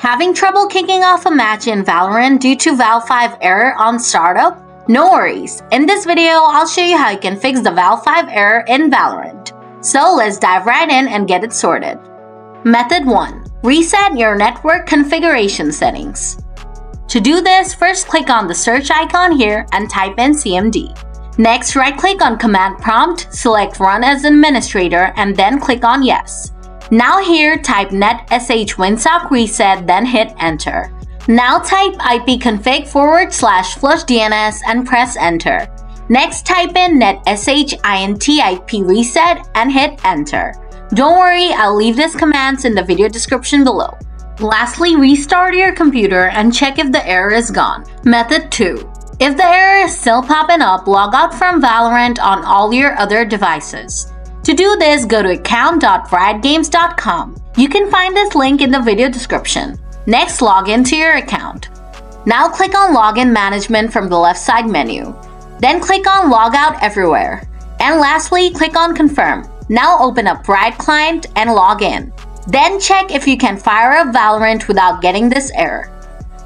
Having trouble kicking off a match in Valorant due to Val 5 error on startup? No worries, in this video I'll show you how you can fix the Val 5 error in Valorant. So let's dive right in and get it sorted. Method 1. Reset your network configuration settings. To do this, first click on the search icon here and type in CMD. Next, right-click on Command Prompt, select Run as Administrator and then click on Yes. Now here, type netsh winsock reset then hit enter. Now type ipconfig forward slash flush DNS and press enter. Next type in netsh int ip reset and hit enter. Don't worry, I'll leave these commands in the video description below. Lastly, restart your computer and check if the error is gone. Method 2. If the error is still popping up, log out from Valorant on all your other devices. To do this, go to account.riotgames.com. You can find this link in the video description. Next, log into your account. Now click on Login Management from the left side menu. Then click on Logout Everywhere. And lastly, click on Confirm. Now open up Riot Client and log in. Then check if you can fire up Valorant without getting this error.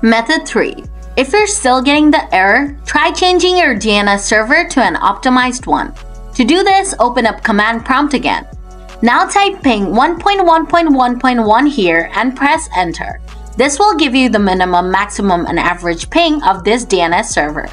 Method 3. If you're still getting the error, try changing your DNS server to an optimized one. To do this, open up command prompt again. Now type ping 1.1.1.1 here and press enter. This will give you the minimum, maximum, and average ping of this DNS server.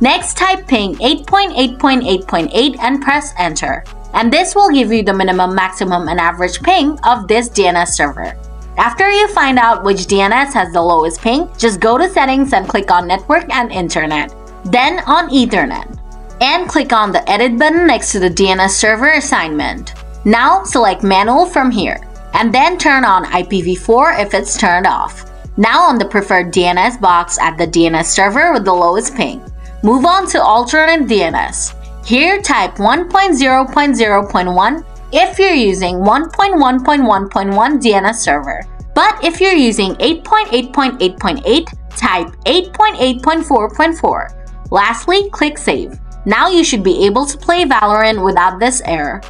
Next type ping 8.8.8.8 and press enter. And this will give you the minimum, maximum, and average ping of this DNS server. After you find out which DNS has the lowest ping, just go to settings and click on network and internet. Then on ethernet and click on the edit button next to the DNS server assignment. Now select manual from here and then turn on IPv4 if it's turned off. Now on the preferred DNS box at the DNS server with the lowest ping. Move on to alternate DNS. Here type 1.0.0.1 if you're using 1.1.1.1 DNS server. But if you're using 8.8.8.8, type 8.8.4.4. Lastly, click Save. Now you should be able to play Valorant without this error.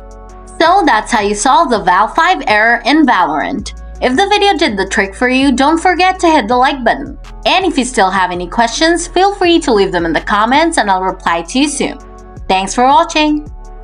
So that's how you solve the Val 5 error in Valorant. If the video did the trick for you, don't forget to hit the like button. And if you still have any questions, feel free to leave them in the comments and I'll reply to you soon. Thanks for watching!